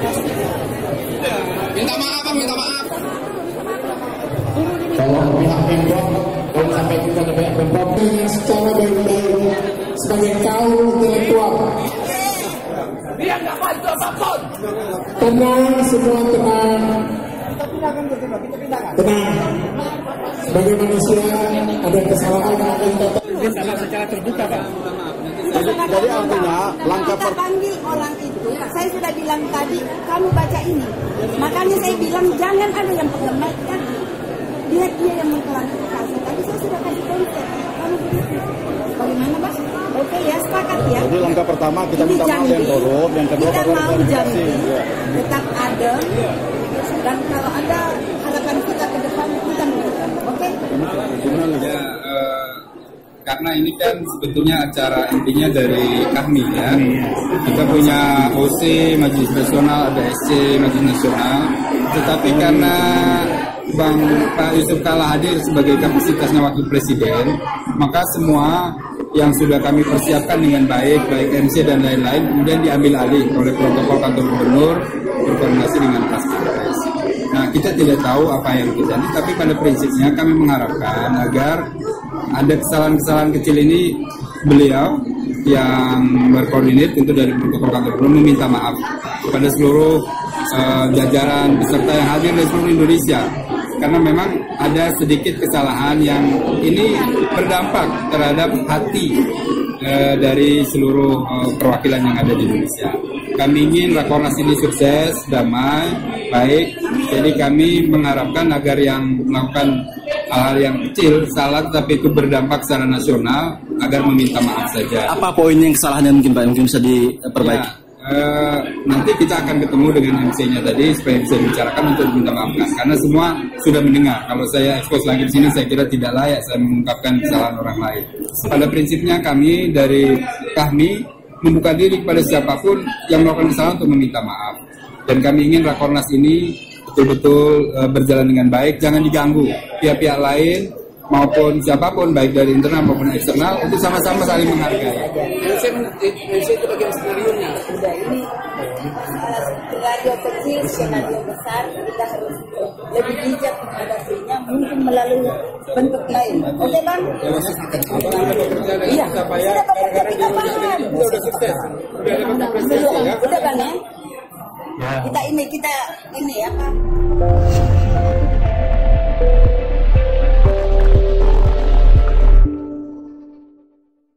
Minta maaf bang, minta maaf. Tolong pihak Pemprov, tolong sampaikan kepada pihak Pemprov dengan secara baik-baik sebagai kaum intelektual. Dia nggak bantu apa pun. Tenang semua tenang. Tenang. Sebagai manusia ada kesalahan yang akan datang. Secara terbuka pak. Jadi, artinya langkah per, panggil orang itu, saya sudah bilang tadi, kamu baca ini. Makanya saya bilang jangan ada yang tadi. Biar dia yang mengklarifikasi. Tadi saya sudah kasih konsep. Kamu begitu. Bagaimana, Pak? Oke ya, sepakat ya. jadi langkah pertama kita minta maaf yang turun, yang kedua kita kita mau Ya. tetap ada dan kalau ada harapan kita ke depan kita menentukan. Oke? Ya, eh, karena ini kan sebetulnya acara intinya dari kami ya. Kita punya OC Majelis Nasional, ada SC Majelis Nasional. Tetapi karena Bang Pak Yusuf Kala hadir sebagai kapasitasnya wakil presiden, maka semua yang sudah kami persiapkan dengan baik, baik MC dan lain-lain, kemudian diambil alih oleh protokol kantor gubernur berkoordinasi dengan Pas. Nah, kita tidak tahu apa yang terjadi, tapi pada prinsipnya kami mengharapkan agar ada kesalahan-kesalahan kecil ini beliau yang berkoordinir tentu dari protokol kantor gubernur meminta maaf kepada seluruh eh, jajaran peserta yang hadir dari seluruh Indonesia karena memang ada sedikit kesalahan yang ini berdampak terhadap hati eh, dari seluruh eh, perwakilan yang ada di Indonesia. Kami ingin Rakornas ini sukses, damai, baik. Jadi kami mengharapkan agar yang melakukan hal-hal yang kecil, salah tapi itu berdampak secara nasional, agar meminta maaf saja. Apa poin yang kesalahan yang mungkin Pak mungkin bisa diperbaiki? Ya, eh, nanti kita akan ketemu dengan MC-nya tadi supaya bisa dibicarakan untuk minta maafkan karena semua sudah mendengar. Kalau saya ekspos lagi di sini saya kira tidak layak saya mengungkapkan kesalahan orang lain. Pada prinsipnya kami dari kami membuka diri kepada siapa pun yang melakukan kesalahan untuk meminta maaf. Dan kami ingin Rakornas ini betul-betul eh, berjalan dengan baik, jangan diganggu pihak-pihak lain maupun siapa pun baik dari internal maupun eksternal untuk sama-sama saling menghargai. itu bagian skenario nya. Udah ini eh, radio kecil, radio besar, kita harus lebih bijak menghadapinya, mungkin melalui bentuk lain. Oke bang? Iya, sudah bekerja kita paham. udah sukses. Udah ada Belum, udah bang ya? Kita ini, kita ini apa?